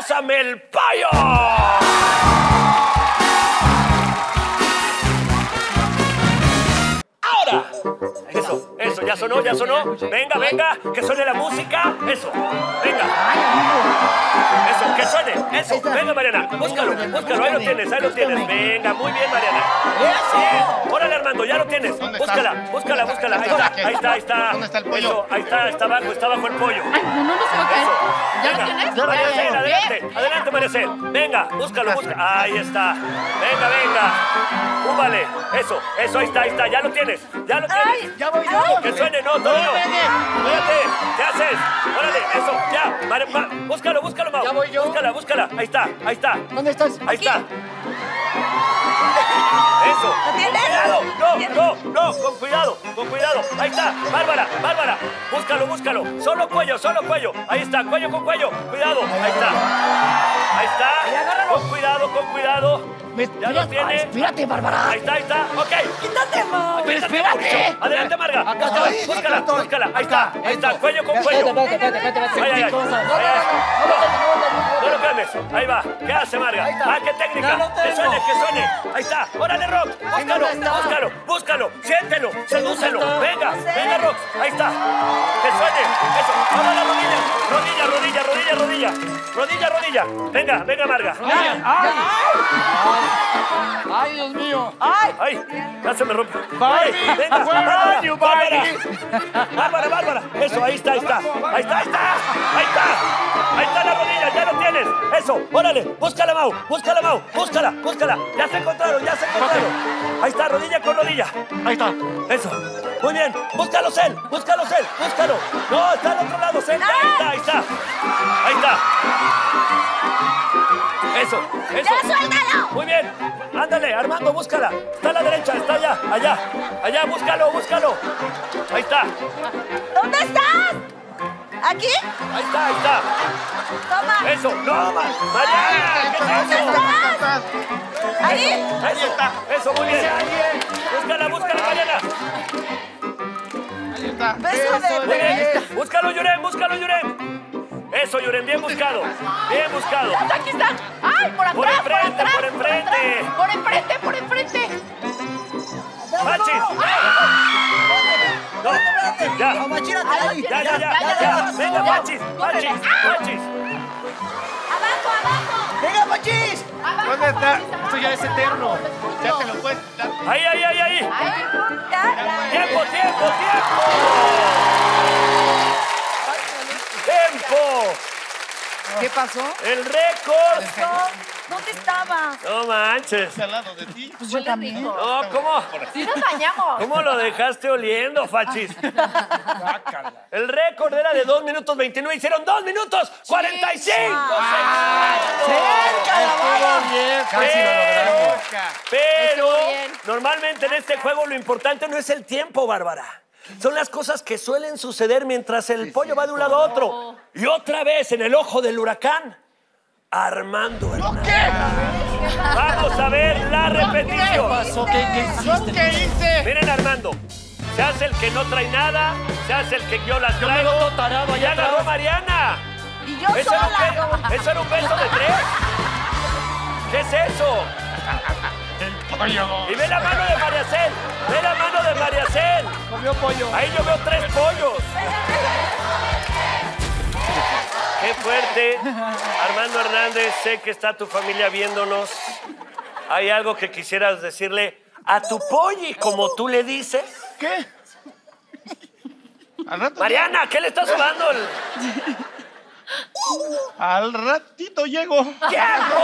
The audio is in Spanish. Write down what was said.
¡Pásame el pollo! ¡Ahora! Eso, eso, ya sonó, ya sonó. Venga, venga, que suene la música. Eso, venga. Eso, que suene. Eso, venga, Mariana. Búscalo, búscalo. Ahí lo tienes, ahí lo tienes. Venga, muy bien, Mariana. Bien. Órale, Armando, ya lo tienes. Búscala, búscala, búscala. Ahí está, ahí está, ahí está. ¿Dónde está el pollo? Eso, ahí está, está abajo, está abajo el pollo. Ay, no, no, no se va a caer. ¿Ya lo tienes? Adelante, adelante, María Cel. Venga, búscalo, búscalo. Ahí está. Venga, venga. Cúbale. Eso, eso, ahí está, ahí está. Ya lo tienes, ya lo tienes. Ya voy yo. Que suene, no, no. Cuídate, ¿qué haces? Órale, eso, ya. Mare- ma- búscalo, búscalo, Mau. Ya voy yo. Búscala, búscala. Ahí está, ahí está. ¿Dónde estás? Ahí está. Eso. Cuidado. No, no, no, con cuidado, con cuidado. Ahí está. Bárbara, Bárbara. Búscalo, búscalo. Solo cuello, solo cuello. Ahí está, cuello con cuello. Cuidado. Ahí está. Ahí está. Con cuidado, con cuidado. Ya lo tiene. Espérate, Bárbara. Ahí está, ahí está. Ok. ¡Quítate, Mau! Pero espérate. Adelante, Marga. Acá estoy. Búscala, búscala. Ahí está, ahí está. Cuello con cuello. Espérate, espérate, espérate, espérate. Ay, ay. No lo calmes. Ahí va. ¿Qué hace, Marga? Ahí está. Ah, qué técnica. Que suene, que suene. Ahí está. Órale, Rock. Búscalo, ¿dónde está? búscalo, búscalo. Siéntelo, sedúcelo. está? Venga, venga, Rock. Ahí está. Que suene. Eso. Ahora la rodilla, rodilla, rodilla. Rodilla. Venga, venga, Marga. Ay, Dios mío. ¡Ay! Ay, ya se me rompe. Ay, venga, Bárbara? Bárbara, Bárbara. Eso, ahí está, ahí está. Ahí está, ahí está. Ahí está. Ahí está la rodilla, ya lo tienes. Eso, órale. Búscala, Mau. Búscala, Mau. Búscala, búscala. Ya se encontraron, ya se encontraron. Ahí está, rodilla con rodilla. Ahí está. Eso. Muy bien. Búscalo, Cel. Búscalo, Cel. Búscalo. No, está al otro lado, Cel. Ahí está, ahí está. Ahí está. Eso, eso. ¡Ya suéltalo! Muy bien. Ándale, Armando, búscala. Está a la derecha, está allá, allá. Allá, búscalo, búscalo. Ahí está, ¿Dónde estás? ¿Aquí? ahí está, ahí está. Toma. Eso. No, Ma- Mariana, ¿qué ¿Dónde es eso? estás? ¿Ahí? Eso, eso, muy bien. Beso de bebé. Búscalo, Yuren, búscalo, Yuren. Eso, Yuren, bien buscado. Bien buscado. Aquí están. ¡Ay, por atrás! Por enfrente, por enfrente. Por enfrente, por enfrente. ¡Machis! No, ya. Ya, ya, ya, ya, ya. Venga, Ya. Machis, Machis, Machis. Abajo, abajo. ¿Dónde está? Esto ya es eterno. Ya te lo puedes quitar. Ahí, ahí, ahí, ahí. ¡Tiempo, tiempo, tiempo! ¡Tiempo! ¿Qué pasó? ¡El récord! ¿Dónde estaba? No manches. Al lado de ti. Pues yo también. No, ¿cómo? Sí nos bañamos. ¿Cómo lo dejaste oliendo, Fachis? El récord era de 2 minutos 29. Hicieron 2 minutos 45 Estuvo bien. Casi lo logramos. Pero normalmente en este juego lo importante no es el tiempo, Bárbara. Son las cosas que suelen suceder mientras el pollo va de un lado a otro. Y otra vez en el ojo del huracán, Armando Hernández. Vamos a ver la repetición. pasó? ¿Qué, qué hiciste? ¿Qué hice? Miren Armando, se hace el que no trae nada, se hace el que yo las Yo me traigo. noto tarado allá atrás. Mariana. Y yo ¿Eso era, un ¿Eso era un beso de tres? ¿Qué es eso? El pollo. Y ve la mano de María Cel, ve la mano de María Cel. Comió pollo. Ahí yo veo tres pollos. Armando Hernández, sé que está tu familia viéndonos. ¿Hay algo que quisieras decirle a tu pollo, como tú le dices? ¿Qué? Al rato. Mariana, ¿qué le estás sudando? Al ratito llego. ¡Tiempo!